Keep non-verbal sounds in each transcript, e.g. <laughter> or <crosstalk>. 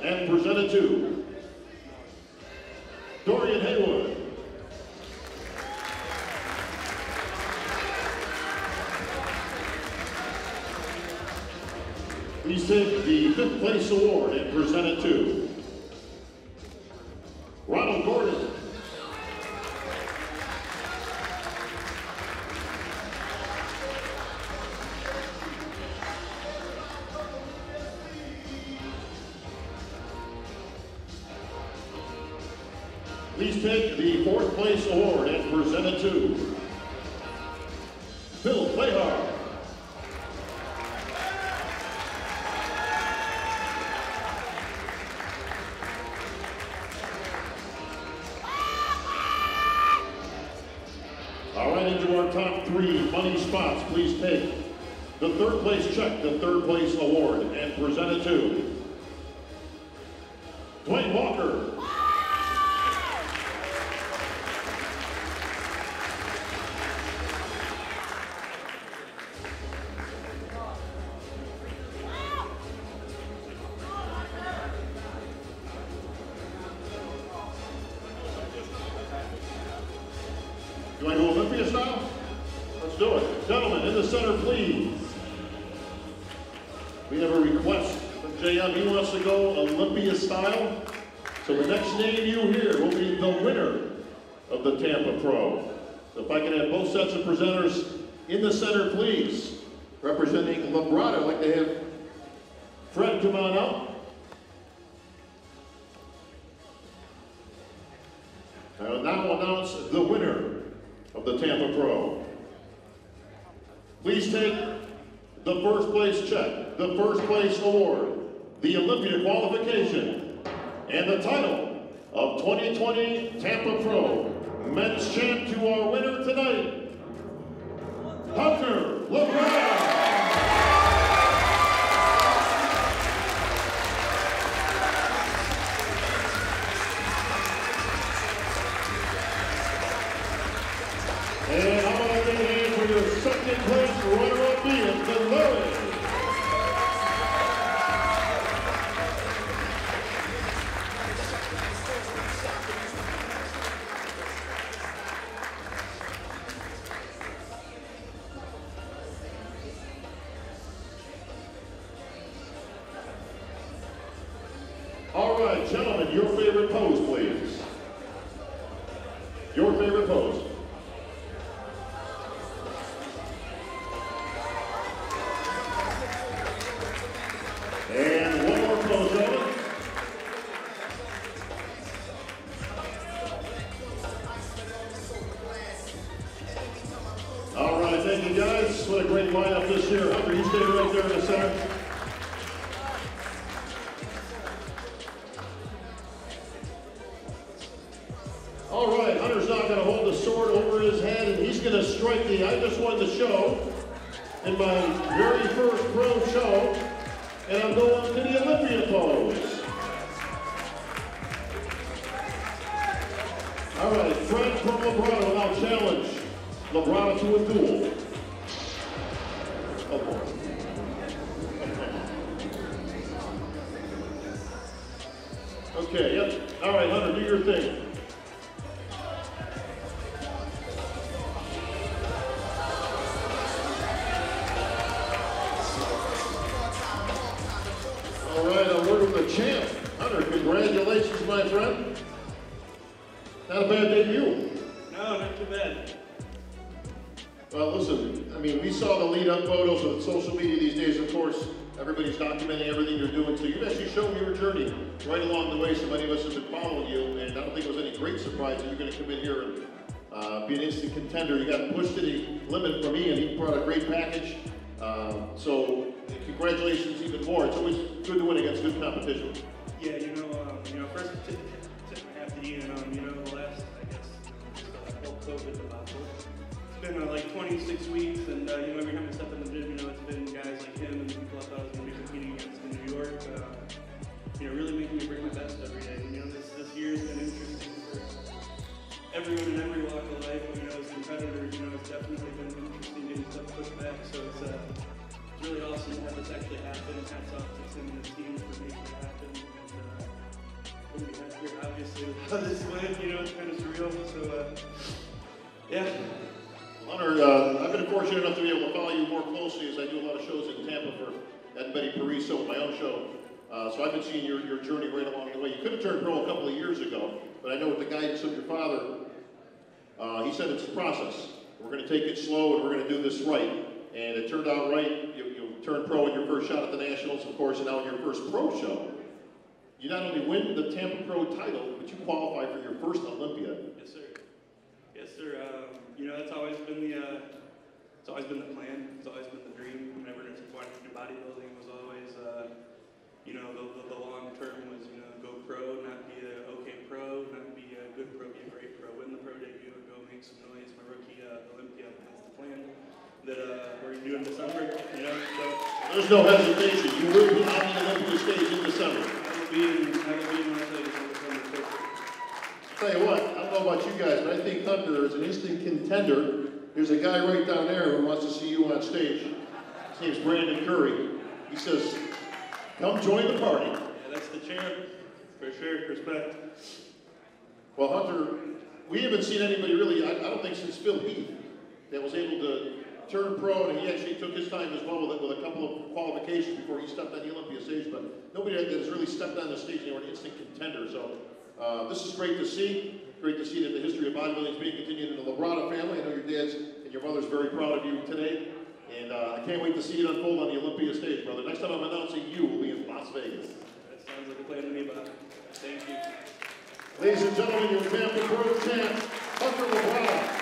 presented to Dorian Haywood. Please take the fifth place award and present Please take the fourth place award and present it to Phil Playhard. All right, into our top three money spots, please take the third place check, the third place award, and present it to Let's do it. Gentlemen, in the center, please. We have a request from JM. He wants to go Olympia style. So the next name you hear will be the winner of the Tampa Pro. So if I can have both sets of presenters in the center, please. Representing Labrada, I'd like to have Fred come on up. I will now announce the winner of the Tampa Pro. Please take the first place check, the first place award, the Olympia qualification, and the title of 2020 Tampa Pro Men's Champ to our winner tonight, Hunter Labrada. Right, gentlemen, your favorite pose, please. Your favorite pose. Sword over his head, and he's going to strike the I just won the show in my very first pro show, and I'm going to the Olympia pose. All right, Fred from will now challenge Labrada to a duel. Oh. <laughs> Okay, yep. All right, Hunter, do your thing. All right, a word from the champ. Hunter, congratulations, my friend. Not a bad debut. No, not too bad. Well, listen, I mean, we saw the lead-up photos on social media these days, of course. Everybody's documenting everything you're doing, so you've actually shown your journey right along the way. So many of us have been following you, and I don't think it was any great surprise that you're going to come in here and uh, be an instant contender. You got pushed to the limit from Iain. He brought a great package. Um, so congratulations even more. It's always good to win against good competition. Yeah, you know, um, you know, first tip, tip I have to Iain, um, you know, the last, I guess, uh, whole COVID debacle. It's been uh, like 26 weeks, and uh, you know, every time I step in the gym, you know, it's been guys like him and this actually happen. Hats off to Tim and the team for making it happen. And, uh, how this went. You know, it's kind of surreal. So, uh, yeah. Hunter, uh, I've been fortunate enough to be able to follow you more closely as I do a lot of shows in Tampa for and Betty Pariso, my own show. Uh, so I've been seeing your, your journey right along the way. You could have turned pro a couple of years ago, but I know with the guidance of your father, uh, he said it's a process. We're going to take it slow and we're going to do this right. And it turned out right. You turned pro in your first shot at the Nationals, of course, and now in your first pro show. You not only win the Tampa Pro title, but you qualify for your first Olympia. Yes, sir. Yes, sir. Um, you know, that's always been the, uh, it's always been the plan. It's always been the dream. Whenever it's wanted to do bodybuilding was always, uh, you know, the, the, the long term was, you know, go pro, not be a okay pro, not be a good pro, be a great pro, win the pro debut, and go make some noise. My rookie uh, Olympia. That's the plan that uh, we're doing in December. You know, so There's no hesitation. You will be on the Olympia stage in December. I will be in, I will be in Las Vegas on December first. Tell you what, I don't know about you guys, but I think Hunter is an instant contender. There's a guy right down there who wants to see you on stage. His name's Brandon Curry. He says, come join the party. Yeah, that's the champ for sure. Respect. Well, Hunter, we haven't seen anybody really, I, I don't think since Phil Heath, that was able to turn pro, and he actually took his time as well with, with a couple of qualifications before he stepped on the Olympia stage, but nobody that has really stepped on the stage, they were an instant contender, so, uh, this is great to see. Great to see that the history of bodybuilding is being continued in the Labrada family. I know your dad's and your mother's very proud of you today, and, uh, I can't wait to see it unfold on the Olympia stage, brother. Next time I'm announcing you will be in Las Vegas. That sounds like a plan to me, Bob. Thank you. Ladies and gentlemen, your Tampa Pro champ, Hunter Labrada.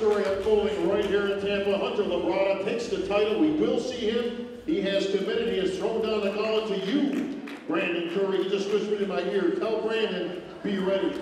Story unfolding right here in Tampa. Hunter Labrada takes the title. We will see him. He has committed. He has thrown down the gauntlet to you, Brandon Curry. He just whispered in my ear, tell Brandon, be ready.